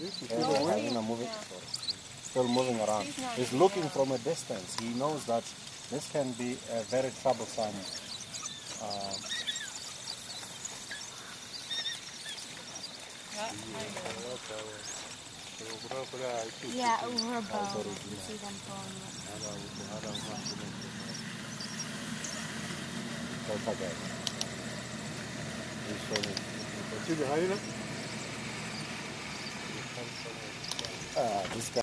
this is Yeah, still the away. hyena moving, Yeah. still moving around. He's He's looking from a distance. He knows that this can be a very troublesome. Uh, Yeah, over a bow. You see them that's Ah, this guy.